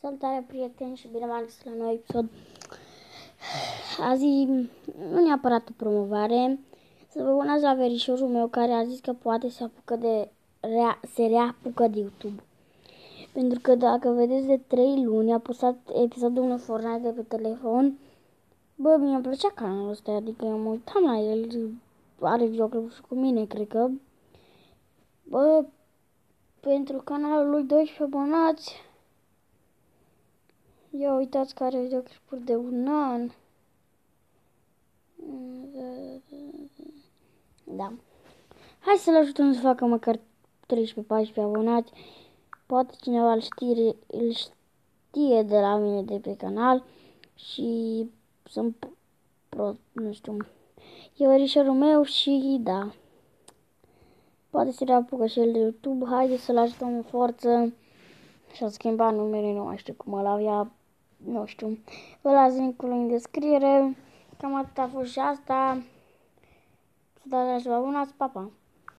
Salutare prieteni și bine v-am găsit la nou episod. Azi nu neapărat o promovare, să vă unați la verișorul meu care a zis că poate se apucă de rea, se reapucă de YouTube. Pentru că dacă vedeți de 3 luni a postat episodul unui Fortnite de pe telefon, bă, mi-a plăcea canalul ăsta, adică mă uitam la el, are videoclipul și cu mine, cred că. Bă, pentru canalul lui 12 abonați, Ia uitați care videoclipuri de un an. Da. Hai să-l ajutăm să facă măcar 13-14 abonați. Poate cineva îl știe, îl știe de la mine de pe canal și sunt pro, nu știu. E verișorul meu și da. Poate să reapucă și el de YouTube. Haideți să-l ajutăm în forță. Și-a schimbat numele, nu mai știu cum îl avea nu știu, vă las linkul în descriere. Cam atât a fost și asta. Să dați la abonați, pa, pa!